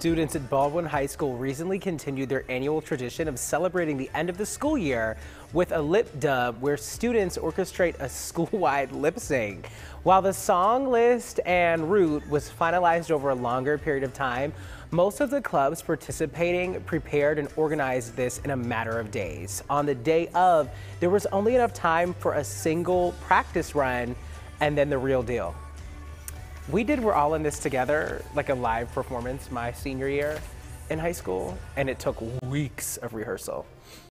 Students at Baldwin High School recently continued their annual tradition of celebrating the end of the school year with a lip dub where students orchestrate a school-wide lip sync. While the song list and route was finalized over a longer period of time, most of the clubs participating prepared and organized this in a matter of days. On the day of, there was only enough time for a single practice run and then the real deal. We did We're All in This Together, like a live performance my senior year in high school, and it took weeks of rehearsal.